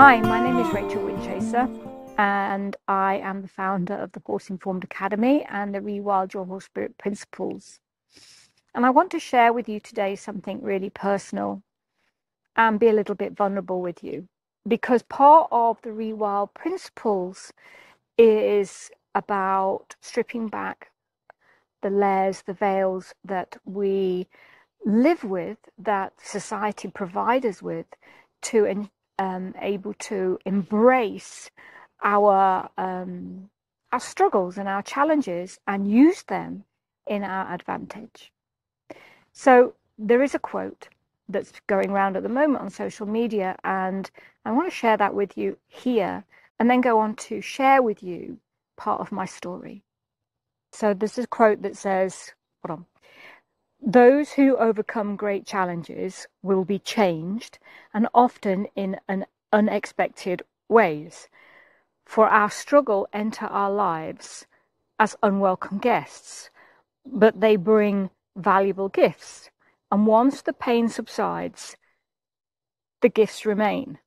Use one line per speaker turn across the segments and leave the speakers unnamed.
Hi, my name is Rachel Windchaser, and I am the founder of the Horse Informed Academy and the Rewild Your Horse Spirit Principles. And I want to share with you today something really personal and be a little bit vulnerable with you because part of the Rewild Principles is about stripping back the layers, the veils that we live with, that society provides us with, to um, able to embrace our um, our struggles and our challenges and use them in our advantage. So there is a quote that's going around at the moment on social media, and I want to share that with you here, and then go on to share with you part of my story. So there's a quote that says, hold on. Those who overcome great challenges will be changed and often in an unexpected ways. For our struggle enter our lives as unwelcome guests, but they bring valuable gifts. And once the pain subsides, the gifts remain.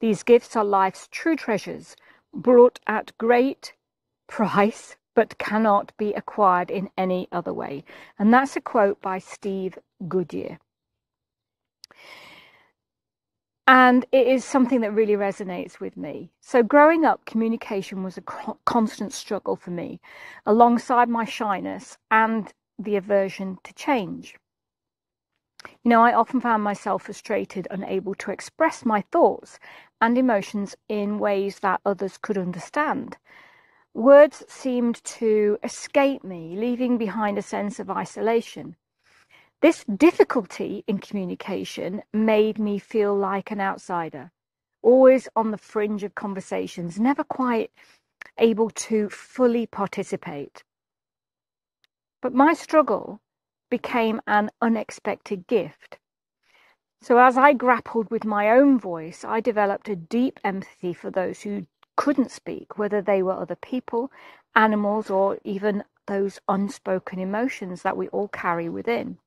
These gifts are life's true treasures, brought at great price but cannot be acquired in any other way. And that's a quote by Steve Goodier. And it is something that really resonates with me. So, growing up, communication was a constant struggle for me, alongside my shyness and the aversion to change. You know, I often found myself frustrated, unable to express my thoughts and emotions in ways that others could understand. Words seemed to escape me, leaving behind a sense of isolation. This difficulty in communication made me feel like an outsider, always on the fringe of conversations, never quite able to fully participate. But my struggle became an unexpected gift. So, as I grappled with my own voice, I developed a deep empathy for those who couldn't speak, whether they were other people, animals, or even those unspoken emotions that we all carry within.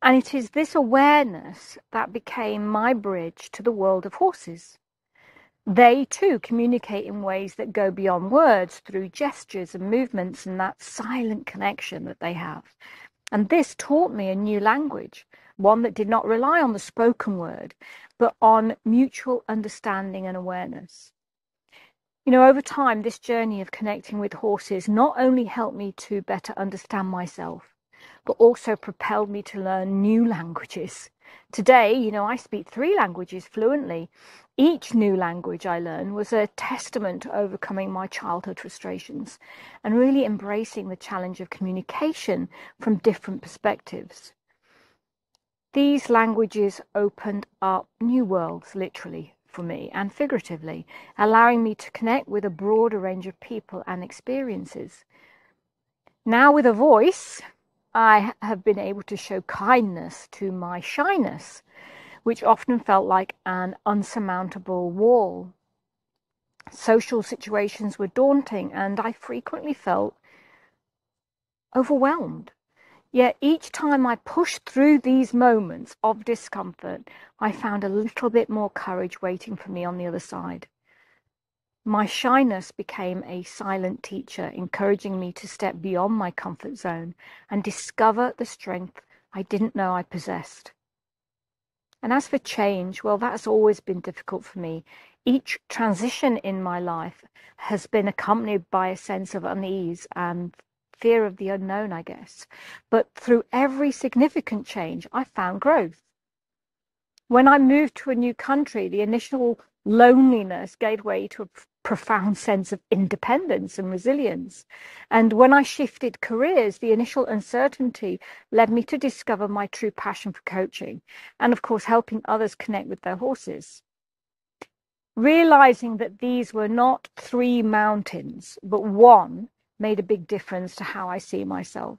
And it is this awareness that became my bridge to the world of horses. They too communicate in ways that go beyond words through gestures and movements and that silent connection that they have. And this taught me a new language, one that did not rely on the spoken word, but on mutual understanding and awareness. You know, over time, this journey of connecting with horses not only helped me to better understand myself, but also propelled me to learn new languages. Today, you know, I speak three languages fluently. Each new language I learned was a testament to overcoming my childhood frustrations and really embracing the challenge of communication from different perspectives. These languages opened up new worlds, literally, for me and figuratively, allowing me to connect with a broader range of people and experiences. Now, with a voice, I have been able to show kindness to my shyness, which often felt like an unsurmountable wall. Social situations were daunting, and I frequently felt overwhelmed. Yet each time I pushed through these moments of discomfort, I found a little bit more courage waiting for me on the other side. My shyness became a silent teacher, encouraging me to step beyond my comfort zone and discover the strength I didn't know I possessed. And as for change, well, that's always been difficult for me. Each transition in my life has been accompanied by a sense of unease and fear of the unknown, I guess. But through every significant change, I found growth. When I moved to a new country, the initial loneliness gave way to a profound sense of independence and resilience. And when I shifted careers, the initial uncertainty led me to discover my true passion for coaching and, of course, helping others connect with their horses. Realizing that these were not three mountains, but one made a big difference to how I see myself.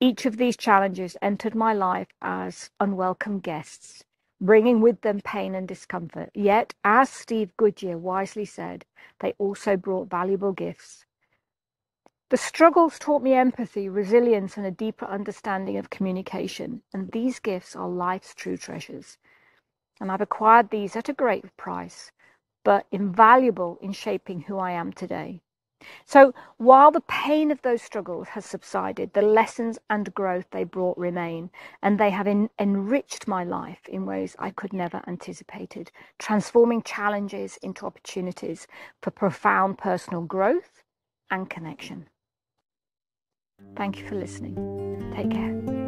Each of these challenges entered my life as unwelcome guests, bringing with them pain and discomfort. Yet, as Steve Goodier wisely said, they also brought valuable gifts. The struggles taught me empathy, resilience, and a deeper understanding of communication, and these gifts are life's true treasures. And I've acquired these at a great price, but invaluable in shaping who I am today. So while the pain of those struggles has subsided, the lessons and growth they brought remain, and they have en- enriched my life in ways I could never anticipated, transforming challenges into opportunities for profound personal growth and connection. Thank you for listening. Take care.